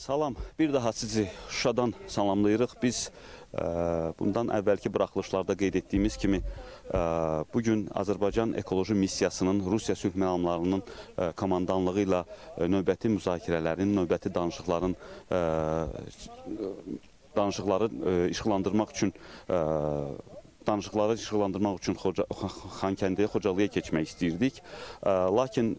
Salam, bir daha sizi Şuşadan salamlayırıq. Biz ə, bundan əvvəlki buraxılışlarda qeyd etdiyimiz kimi ə, bu gün Azərbaycan ekoloji missiyasının Rusiya sülh məramlarının ə, komandanlığı ilə növbəti müzakirələrin, növbəti danışıqların danışıqları işıqlandırmaq üçün danışıqları işıqlandırmaq üçün Xoca, Xankəndiyə, Xocalıya keçmək istəyirdik. Lakin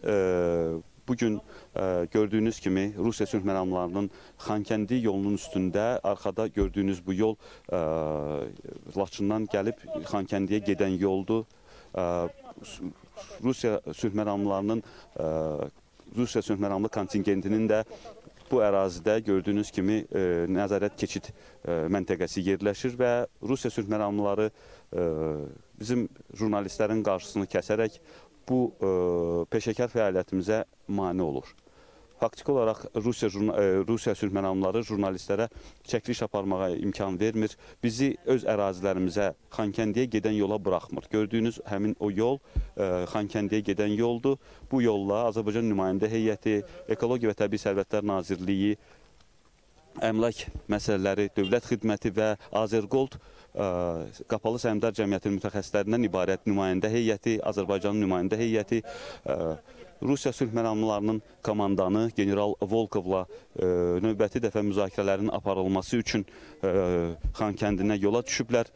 ə, bu gün ə, gördüyünüz kimi Rusiya sülh məramlarının Xankəndi yolunun üstündə arxada gördüyünüz bu yol ə, Laçından gəlib Xankəndiyə gedən yoldur. Ə, Rusiya sülh məramlarının ə, Rusiya sülh məramlı kontingentinin də bu ərazidə gördüyünüz kimi e, nəzarət keçid e, məntəqəsi yerləşir və Rusiya sülh məramlıları e, bizim jurnalistlərin qarşısını kəsərək bu e, peşəkar fəaliyyətimizə mane olur. Faktiki olaraq Rusiya e, Rusiya sülh məramları jurnalistlərə çəkiliş aparmağa imkan vermir. Bizi öz ərazilərimizə Xankəndiyə gedən yola buraxmır. Gördüyünüz həmin o yol e, Xankəndiyə gedən yoldur. Bu yolla Azərbaycan nümayəndə heyəti, Ekologiya və Təbii Sərvətlər Nazirliyi, əmlak məsələləri, dövlət xidməti və Azergold ə, Qapalı Səhmdar Cəmiyyətinin mütəxəssislərindən ibarət nümayəndə heyəti, Azərbaycanın nümayəndə heyəti, ə, Rusiya sülh məramlılarının komandanı general Volkovla ə, növbəti dəfə müzakirələrin aparılması üçün Xankəndinə yola düşüblər.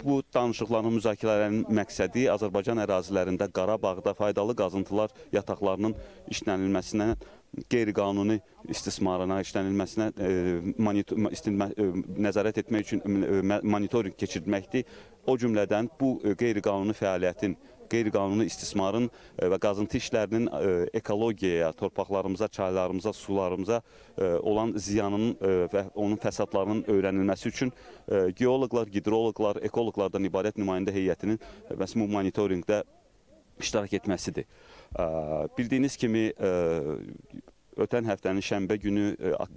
Bu danışıqların, müzakirələrin məqsədi Azərbaycan ərazilərində Qarabağda faydalı qazıntılar yataqlarının işlənilməsinə, qeyri-qanuni istismarına, işlənilməsinə e, monitor, e, nəzarət etmək üçün e, monitorinq keçirməkdir. O cümlədən bu qeyri-qanuni fəaliyyətin qeyri-qanuni istismarın və qazıntı işlərinin ekologiyaya, torpaqlarımıza, çaylarımıza, sularımıza olan ziyanının və onun fəsadlarının öyrənilməsi üçün geoloqlar, hidroloqlar, ekoloqlardan ibarət nümayəndə heyətinin məhz bu monitorinqdə iştirak etməsidir. Bildiyiniz kimi ötən həftənin şənbə günü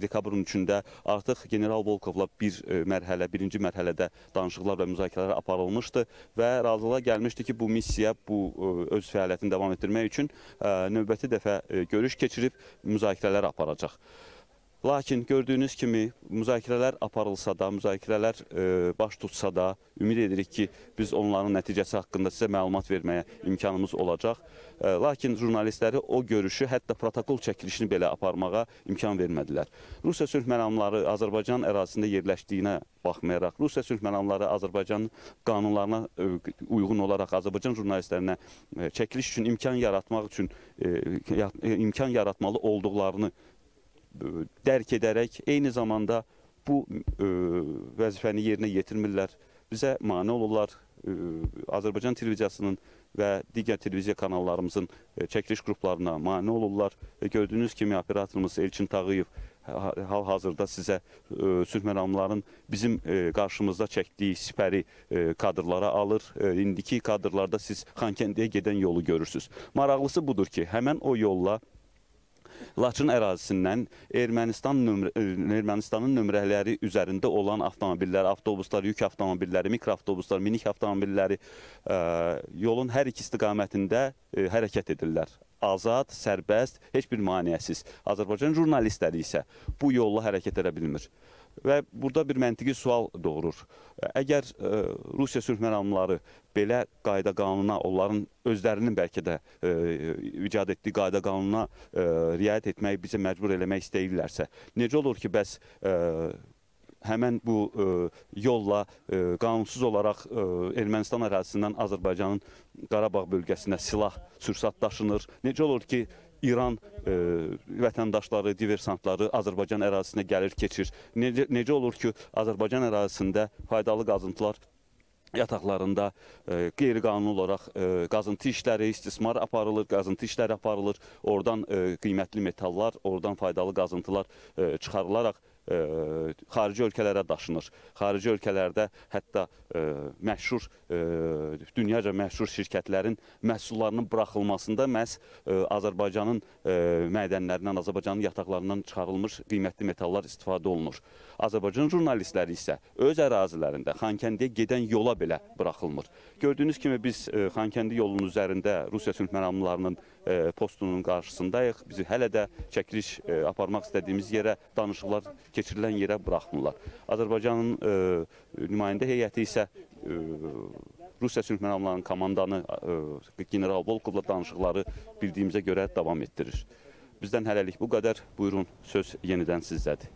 dekabrın 3-də artıq general Volkovla bir mərhələ, birinci mərhələdə danışıqlar və müzakirələr aparılmışdı və razılığa gəlmişdi ki, bu missiya bu öz fəaliyyətini davam etdirmək üçün növbəti dəfə görüş keçirib müzakirələr aparacaq. Lakin gördüyünüz kimi müzakirələr aparılsa da, müzakirələr e, baş tutsa da, ümid edirik ki, biz onların nəticəsi haqqında sizə məlumat verməyə imkanımız olacaq. E, lakin jurnalistləri o görüşü, hətta protokol çəkilişini belə aparmağa imkan vermədilər. Rusiya sülh məramları Azərbaycan ərazisində yerləşdiyinə baxmayaraq, Rusiya sülh məramları Azərbaycan qanunlarına e, uyğun olaraq Azərbaycan jurnalistlərinə e, çəkiliş üçün imkan yaratmaq üçün e, imkan yaratmalı olduqlarını dərk edərək eyni zamanda bu ə, vəzifəni yerinə yetirmirlər. Bizə mane olurlar. Ə, Azərbaycan televiziyasının və digər televiziya kanallarımızın çəkiliş qruplarına mane olurlar. Gördüyünüz kimi operatorumuz Elçin Tağıyev ha- hal-hazırda sizə ə, sülh məramların bizim qarşımızda çəkdiyi sipəri kadrlara alır. İndiki kadrlarda siz Xankəndiyə gedən yolu görürsüz. Maraqlısı budur ki, həmən o yolla Laçın ərazisindən Ermənistan nömrə, e, Ermənistanın nömrələri üzərində olan avtomobillər, avtobuslar, yük avtomobilləri, mikroavtobuslar, minik avtomobilləri ə, yolun hər iki istiqamətində ə, hərəkət edirlər. Azad, sərbəst, heç bir maneəsiz. Azərbaycan jurnalistləri isə bu yolla hərəkət edə bilmir. Və burada bir məntiqi sual doğurur. Əgər ə, Rusiya sülh məramları belə qayda qanuna, onların özlərinin bəlkə də ə, icad etdiyi qayda qanuna ə, riayət etməyi bizə məcbur eləmək istəyirlərsə, necə olur ki, bəs ə, həmən bu ə, yolla ə, qanunsuz olaraq ə, Ermənistan ərazisindən Azərbaycanın Qarabağ bölgəsinə silah, sursat daşınır. Necə olur ki, İran ə, vətəndaşları, diversantları Azərbaycan ərazisinə gəlir, keçir. Necə, necə olur ki, Azərbaycan ərazisində faydalı qazıntılar yataqlarında e, qeyri-qanuni olaraq e, qazıntı işləri, istismar aparılır, qazıntı işləri aparılır. Oradan e, qiymətli metallar, oradan faydalı qazıntılar e, çıxarılaraq e, xarici ölkələrə daşınır. Xarici ölkələrdə hətta e, məşhur e, dünyaca məşhur şirkətlərin məhsullarının buraxılmasında məhz e, Azərbaycanın e, mədənlərindən, Azərbaycanın yataqlarından çıxarılmış qiymətli metallar istifadə olunur. Azərbaycan jurnalistləri isə öz ərazilərində Xankəndiyə gedən yola belə buraxılmır. Gördüyünüz kimi biz e, Xankəndi yolunun üzərində Rusiya sülh məramlılarının e, postunun qarşısındayıq. Bizi hələ də çəkiliş e, aparmaq istədiyimiz yerə, danışıqlar keçirilən yerə buraxmırlar. Azərbaycanın e, nümayəndə heyəti isə e, Rusiya sülh məramlarının komandanı e, general Volkovla danışıqları bildiyimizə görə davam etdirir. Bizdən hələlik bu qədər. Buyurun, söz yenidən sizdədir.